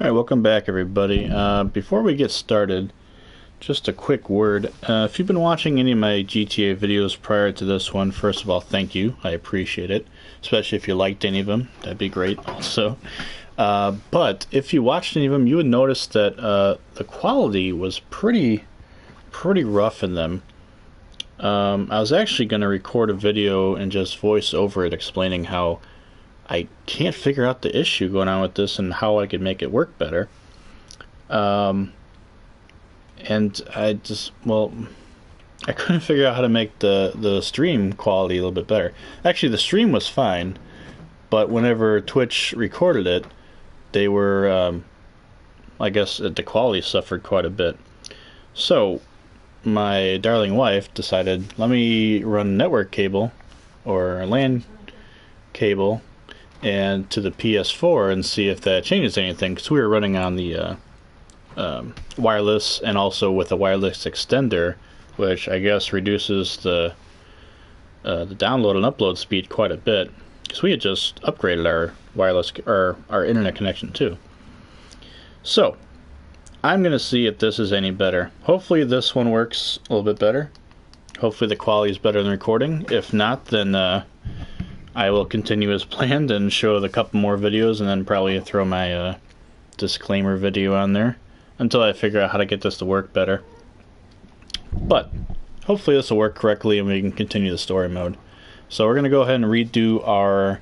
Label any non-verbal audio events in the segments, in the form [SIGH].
All right, welcome back, everybody. Uh, before we get started, just a quick word. Uh, if you've been watching any of my GTA videos prior to this one, first of all, thank you. I appreciate it, especially if you liked any of them. That'd be great, also. Uh, but if you watched any of them, you would notice that uh, the quality was pretty, pretty rough in them. Um, I was actually going to record a video and just voice over it, explaining how I can't figure out the issue going on with this and how I could make it work better. Um, and I just well, I couldn't [LAUGHS] figure out how to make the the stream quality a little bit better. Actually, the stream was fine, but whenever Twitch recorded it, they were, um, I guess, the quality suffered quite a bit. So, my darling wife decided, let me run network cable or LAN cable and to the PS4 and see if that changes anything because we were running on the uh, um, wireless and also with a wireless extender, which I guess reduces the uh, the download and upload speed quite a bit because we had just upgraded our wireless our our internet connection too. So I'm gonna see if this is any better. Hopefully this one works a little bit better. Hopefully the quality is better than recording. If not, then uh, I will continue as [LAUGHS] planned and show the couple more videos and then probably throw my uh, disclaimer video on there until I figure out how to get this to work better. But hopefully this will work correctly and we can continue the story mode. So we're going to go ahead and redo our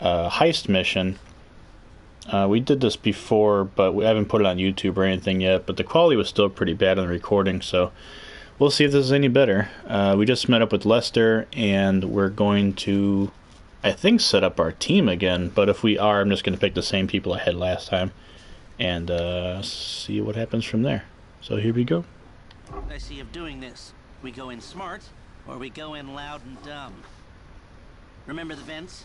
uh, heist mission. Uh, we did this before, but we haven't put it on YouTube or anything yet, but the quality was still pretty bad in the recording, so we'll see if this is any better. Uh, we just met up with Lester, and we're going to I think, set up our team again. But if we are, I'm just going to pick the same people I had last time and uh, see what happens from there. So here we go. I see of doing this. We go in smart, or we go in loud and dumb. Remember the vents?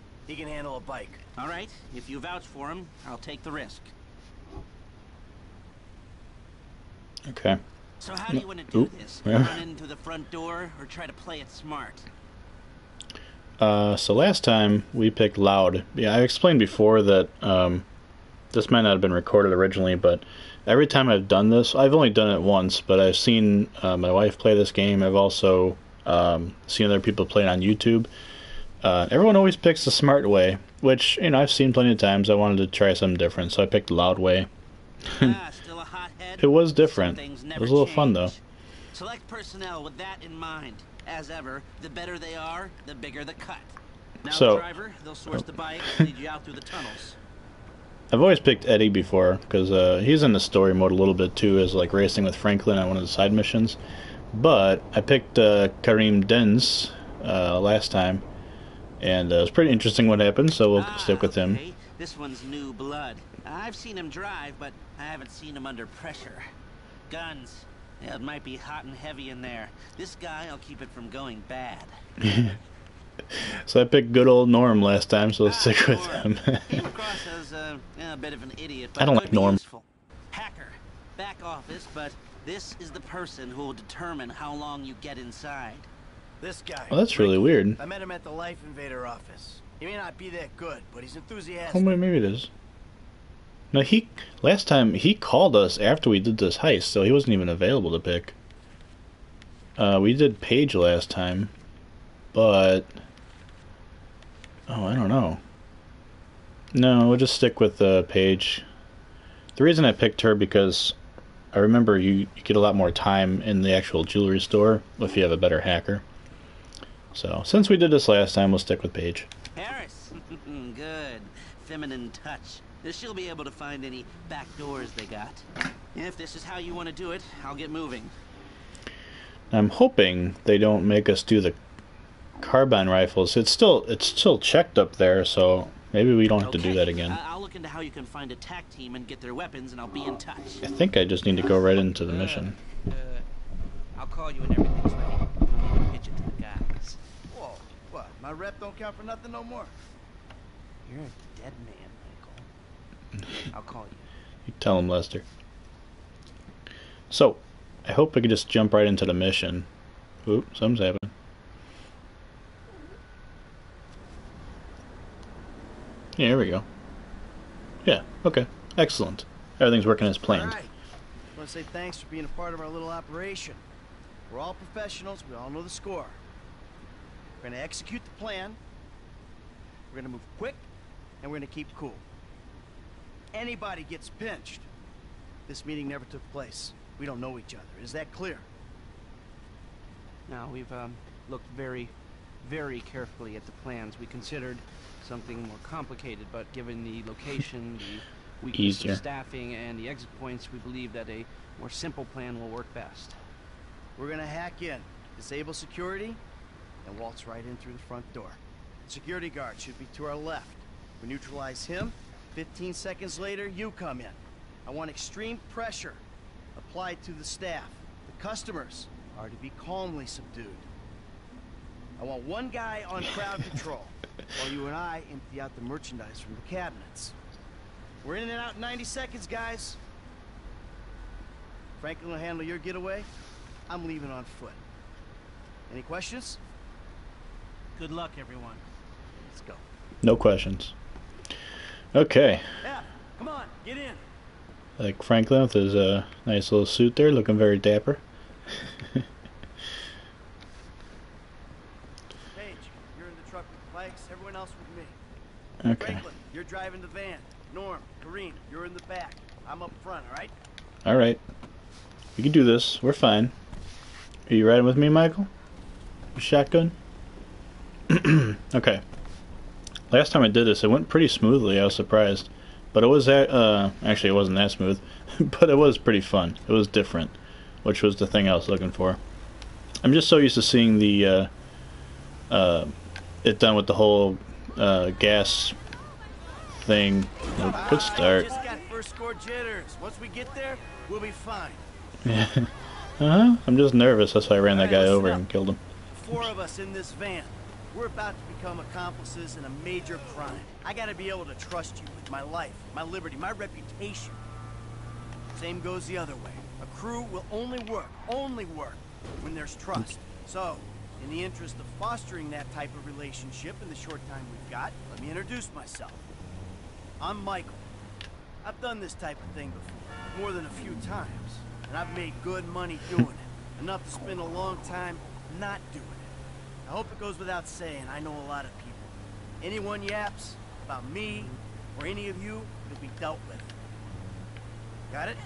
He can handle a bike. All right, if you vouch for him, I'll take the risk. Okay. So how do you want to do Oop, this? [LAUGHS] yeah. Run in through the front door or try to play it smart? Uh, so last time we picked loud. Yeah, I explained before that um, this might not have been recorded originally, but every time I've done this, I've only done it once, but I've seen uh, my wife play this game. I've also um, seen other people play it on YouTube. Uh, everyone always picks the smart way, which you know I've seen plenty of times. I wanted to try something different, so I picked the loud way. ah, [LAUGHS] still a hothead? It was different. It was a little fun, though. Select personnel with that in mind. As ever, the better they are, the bigger the cut. Now So- the driver, they'll source the bike, lead you out through the tunnels. [LAUGHS] I've always picked Eddie before because uh, he's in the story mode a little bit too, as like racing with Franklin on one of the side missions. But I picked uh, Karim Denz uh, last time, and uh, it was pretty interesting what happened. So we'll Ah, stick with him. okay. This one's new blood. I've seen him drive, but I haven't seen him under pressure. Guns. Yeah, it might be hot and heavy in there. This guy, I'll keep it from going bad. [LAUGHS] So I picked good old Norm last time, so let's Ah, stick with Norm. him. [LAUGHS] Came across as uh, a bit of an idiot, but I don't like Norm. useful. Hacker, back office, but this is the person who will determine how long you get inside. This guy. well, that's really weird. I met him at the Life Invader office. He may not be that good, but he's Oh, enthusiastic. wait, maybe it is. No, he last time he called us after we did this heist, so he wasn't even available to pick. Uh, we did Paige last time, but oh, I don't know. No, we'll just stick with uh, Paige. The reason I picked her because I remember you, you get a lot more time in the actual jewelry store if you have a better hacker. So since we did this last time, we'll stick with Paige. Harris. [LAUGHS] Good. Feminine touch. She'll be able to find any back doors they got. If this is how you want to do it, I'll get moving. I'm hoping they don't make us do the carbine rifles. It's still it's still checked up there, so maybe we don't have to do that again. I'll look into how you can find a tac team and get their weapons, and I'll be in touch. I think I just need to go right into the mission. Uh, I'll call you when everything's ready. I'll pitch it to the guys. Whoa, what? My rep don't count for nothing no more. You're a dead man, Michael. [LAUGHS] I'll call you. You tell him, Lester. So, I hope we can just jump right into the mission. Oop, something's happening. Yeah, here we go. Yeah, okay. Excellent. Everything's working as planned. All right. I want to say thanks for being a part of our little operation. We're all professionals. We all know the score. We're going to execute the plan. We're going to move quick, and we're going to keep cool. Anybody gets pinched. This meeting never took place. We don't know each other. Is that clear? Now, we've um, looked very, very carefully at the plans. We considered something more complicated, but given the location, the [LAUGHS] weakness of staffing, and the exit points, we believe that a more simple plan will work best. We're going to hack in, disable security, and waltz right in through the front door. Security guard should be to our left. We neutralize him. 15 seconds later, you come in. I want extreme pressure applied to the staff. The customers are to be calmly subdued. I want one guy on crowd [LAUGHS] control, while you and I empty out the merchandise from the cabinets. We're in and out in 90 seconds, guys. Franklin will handle your getaway. I'm leaving on foot. Any questions? Good luck, everyone. Let's go. No questions. Okay. Yeah, come on, get in. Like Franklin with his uh, nice little suit there, looking very dapper. [LAUGHS] Paige, you're in the truck with Pikes. Everyone else with me. Okay. Franklin, you're driving the van. Norm, Karim, you're in the back. I'm up front, all right? Alright. We can do this. We're fine. Are you riding with me, Michael? Shotgun? [CLEARS THROAT] okay. Last time I did this, it went pretty smoothly. I was surprised. But it was that, uh, actually, it wasn't that smooth. [LAUGHS] but it was pretty fun. It was different, which was the thing I was looking for. I'm just so used to seeing the, uh, uh, it done with the whole, uh, gas thing. Good Ah, start. Just got first score jitters. Once we get there, we'll be fine. Yeah. [LAUGHS] Uh-huh. I'm just nervous. That's why I ran that guy over and killed him. Four of us in this van. We're about to become accomplices in a major crime. I gotta be able to trust you with my life, my liberty, my reputation. Same goes the other way. A crew will only work, only work, when there's trust. So, in the interest of fostering that type of relationship in the short time we've got, let me introduce myself. I'm Michael. I've done this type of thing before, more than a few times, and I've made good money doing it. Enough to spend a long time not doing it. I hope it goes without saying, I know a lot of people. Anyone yaps about me or any of you, you'll be dealt with. Got it?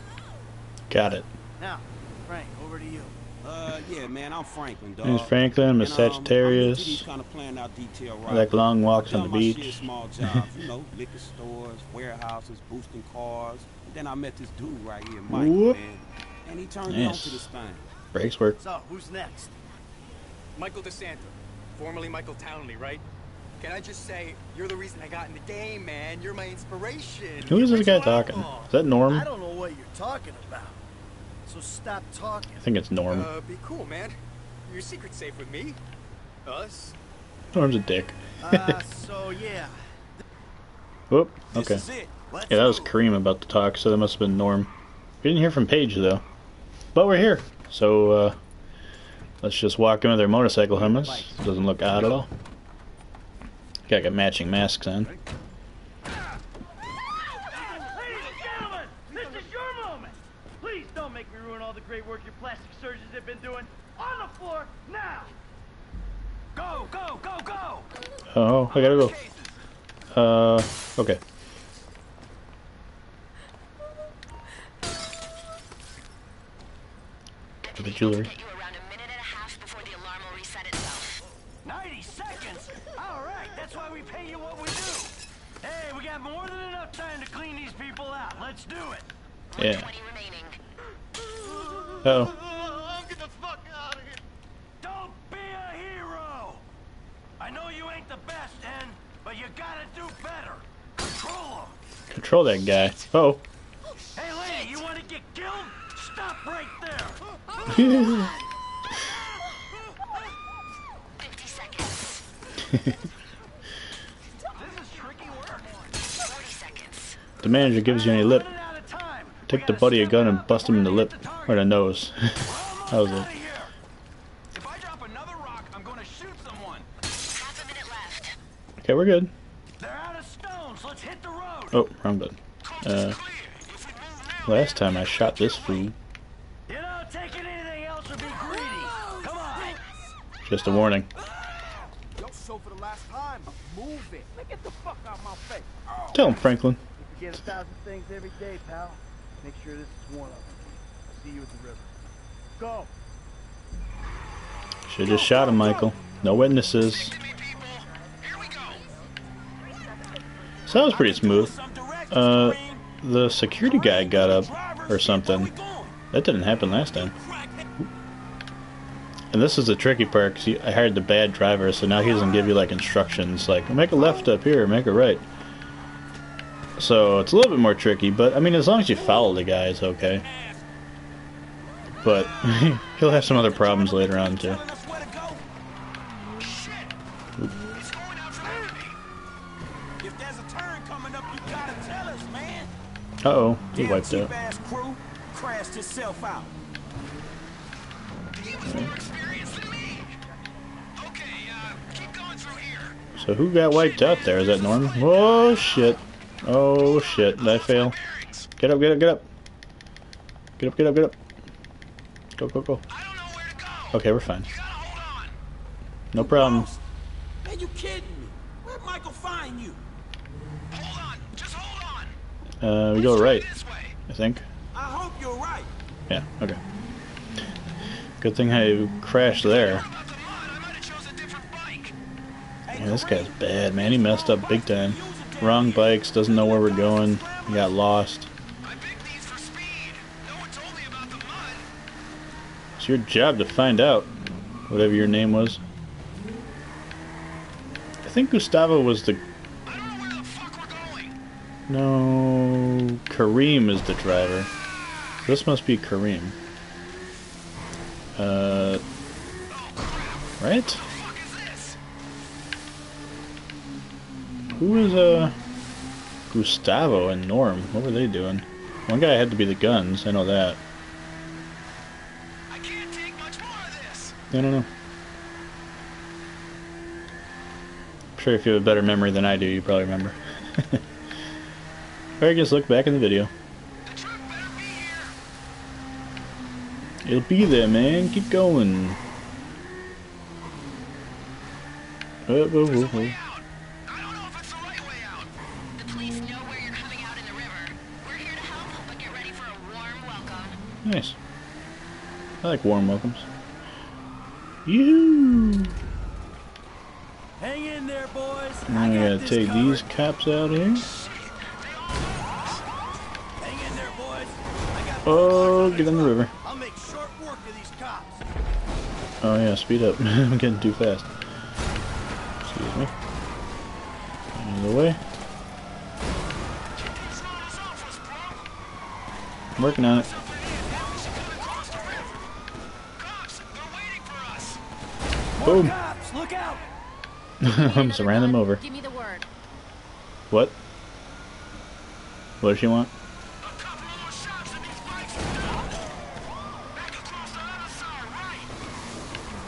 Got it. Now, Frank, over to you. Uh, yeah, man, I'm Franklin, dog. Name's Franklin. I'm a And, um, Sagittarius. kind of planned out detail I like long walks on the done my beach. small [LAUGHS] jobs, you know, liquor stores, warehouses, boosting cars. then I met this dude right here, Mike, Whoop. man, and he turned me on Nice. to this thing. Brakes work. So, who's next? Michael De Santa, formerly Michael Townley, right? Can I just say, you're the reason I got in the game, man. You're my inspiration. Who is this guy talking? Is that Norm? I don't know what you're talking about. So stop talking. I think it's Norm. Uh, be cool, man. Your secret's safe with me. Us? Norm's a dick. Uh, [LAUGHS] so yeah. Whoop. This Okay. is it. Let's Yeah, that was move. Karim about to talk, so that must have been Norm. We didn't hear from Paige though. But we're here. So uh Let's just walk in with our motorcycle helmets. Doesn't look odd at all. Gotta get matching masks on. Oh, I gotta go. Uh, okay. To the jewelry. That's why we pay you what we do. Hey, we got more than enough time to clean these people out. Let's do it. Yeah. Oh. I'm get the fuck out of here. Don't be a hero. I know you ain't the best, N, but you gotta do better. Control 'em. Control that guy. Oh. Hey, lady, you want to get killed? Stop right there. [LAUGHS] 50 seconds. [LAUGHS] the manager gives you any lip. Take the buddy a gun and bust him in the lip or the nose. [LAUGHS] That was it. Okay, we're good. Oh, wrong button. Uh, last time I shot this fool. Just a warning. Tell him, Franklin. Forget a thousand things every day, pal. Make sure this is one of them. I'll See you at the river. Go. Should've just shot him, Michael. No witnesses. So that was pretty smooth. Uh, the security guy got up or something. That didn't happen last time. And this is the tricky part because I hired the bad driver, so now he doesn't give you like instructions like make a left up here, make a right. So it's a little bit more tricky, but I mean, as long as you follow the guy, it's okay. But [LAUGHS] he'll have some other problems later on too. Uh oh, he wiped out. So who got wiped out there? Is that Norman? Oh shit. Oh shit. Did I fail? Get up, get up, get up. Get up, get up, get up. Go, go, go. I don't know where to go. Okay, we're fine. You gotta hold on. No problem. Man, you kidding me? Where'd Michael find you? Hold on. Just hold on. Uh, we go right, I think. I hope you're right. Yeah, okay. Good thing I crashed there. About the mud, I might have chose a different bike. Hey, Yeah, this guy's bad, man. He messed up big time. Wrong bikes, doesn't know where we're going. He got lost. It's your job to find out. Whatever your name was. I think Gustavo was the the. No, Karim is the driver. This must be Karim. Uh, right? Who was uh Gustavo and Norm? What were they doing? One guy had to be the guns. I know that. I can't take much more of this. I don't know. I'm sure if you have a better memory than I do, you probably remember. [LAUGHS] Or guess look back in the video. The truck better be. It'll be there, man. Keep going. Oh, oh, oh, Nice. I like warm welcomes. You. Hang in there, boys. Now I I got gotta take covered. these cops out here. Hang in there, boys. I got Oh, get in the river. I'll make short work of these cops. Oh yeah, speed up. [LAUGHS] I'm getting too fast. Excuse me. Out of the way. I'm working on it. Cops, they're waiting for us. Boom. Cops, look out. [LAUGHS] Almost ran them over. Give me the word. What? What does she want? A couple more shots and these bikes are done. Back across the other side,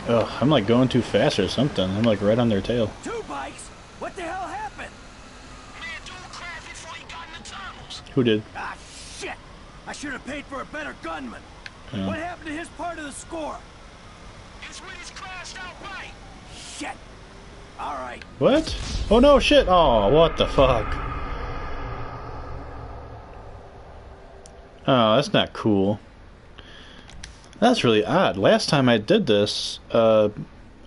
right? Ugh, I'm like going too fast or something. I'm like right on their tail. Two bikes. What the hell happened? Man, dude crashed before he got in the tunnels. Who did? Ah, shit. I should have paid for a better gunman. Yeah. What happened to his part of the score? It's with his crashed out bike. Shit. All right. What? Oh no, shit! Oh, what the fuck? Oh, that's not cool. That's really odd. Last time I did this, uh,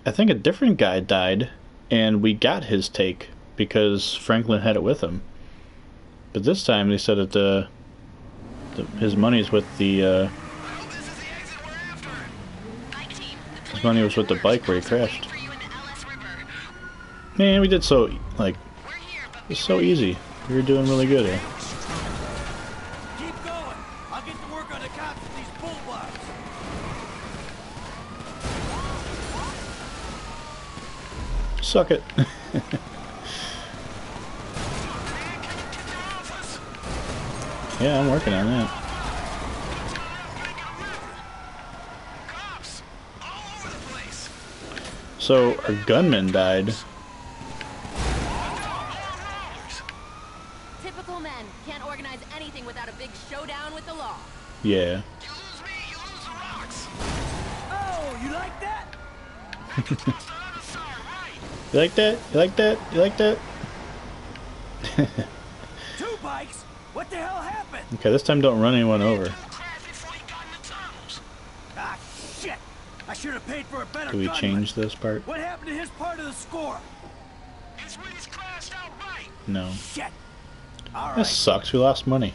I think a different guy died, and we got his take because Franklin had it with him. But this time they said that the, the his money's with the uh, money was with the bike where he crashed. Man, we did so like it's so easy. Were doing really good. Eh? These bulldogs. Suck it. [LAUGHS] yeah, I'm working on that. Cops! All over the place! So our gunman died. Typical men. Can't organize anything without a big showdown with the law. Yeah. You lose me, you lose the rocks! [LAUGHS] Oh, you like that? That's the other side, right? You like that? You like that? You like that? Two bikes? What the hell happened? Okay, this time don't run anyone over. I should have paid for a better Do we gunman. change this part? What happened to his part of the score? His wheels crashed outright. No. Shit. All That right. sucks. We lost money.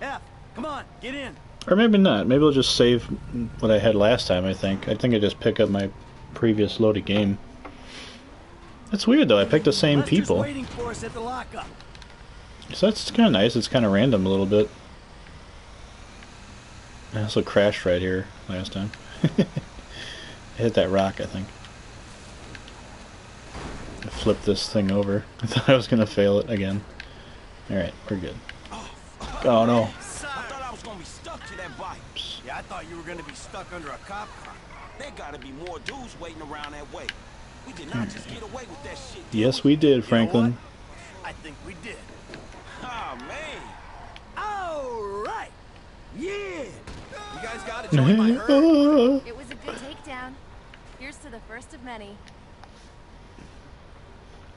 F, come on, get in. Or maybe not. Maybe I'll just save what I had last time, I think. I think I just pick up my previous loaded game. That's weird, though. I picked the same Lester's people. waiting for us at the lockup. So that's kind of nice. It's kind of random a little bit. I also crashed right here last time. [LAUGHS] I hit that rock, I think. I flipped this thing over. I thought I was going to fail it again. Alright, we're good. Oh no. I thought I was gonna be stuck to that bike. Yeah, I thought you were gonna be stuck under a cop car. There gotta be more dudes waiting around that way. We did not just get away with that shit. Yes, we? we did, Franklin. I think we did. Ah, man. All right. Yeah. You guys gotta join my [LAUGHS] herd. It was a good takedown. Here's to the first of many.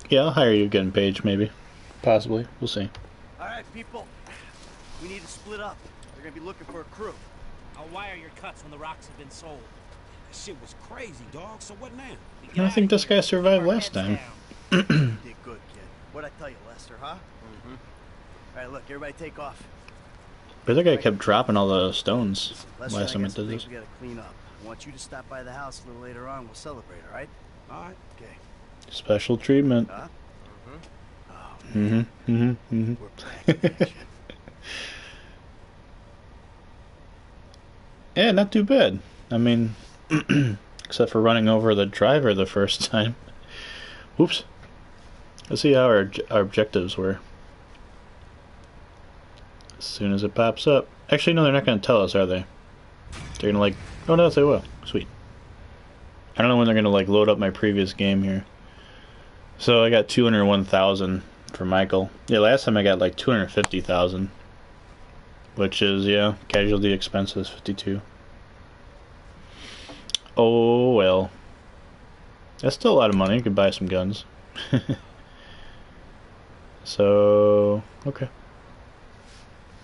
yeah, I'll hire you again, Paige, maybe. Possibly. We'll see. All right, people. We need to split up. They're gonna be looking for a crew. I'll wire your cuts when the rocks have been sold. That shit was crazy, dog. So what now? I don't think this guy survived last time. [CLEARS THROAT] You did good, kid. What'd I tell you, Lester, huh? Mm-hmm. All right, look, everybody take off. But that guy kept dropping all the stones Lester, last time I got did this. we gotta clean up. I want you to stop by the house a little later on. We'll celebrate, all right? All right. Okay. Special treatment. Huh? Mm-hmm. Mm-hmm. Mm-hmm. We're. [LAUGHS] Yeah, not too bad. I mean, [CLEARS THROAT] except for running over the driver the first [LAUGHS] time. Whoops. Let's see how our, our objectives were. As soon as it pops up. Actually, no, they're not going to tell us, are they? They're going to, like... Oh, no, they will. Sweet. I don't know when they're going to, like, load up my previous game here. So I got 201,000 for Michael. Yeah, last time I got, like, 250,000. Which is, yeah, casualty expenses, 52. Oh, well. That's still a lot of money. You could buy some guns. [LAUGHS] so, okay.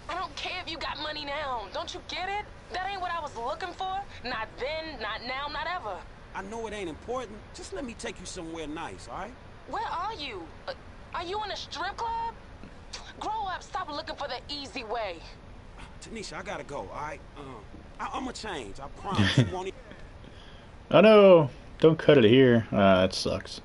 I don't care if you got money now. Don't you get it? That ain't what I was looking for. Not then, not now, not ever. I know it ain't important. Just let me take you somewhere nice, all right? Where are you? Uh, are you in a strip club? Grow up. Stop looking for the easy way. Tanisha, I gotta go, all right? Um, I, I'm gonna change. I promise. [LAUGHS] you won't Oh no! Don't cut it here. Ah, that sucks.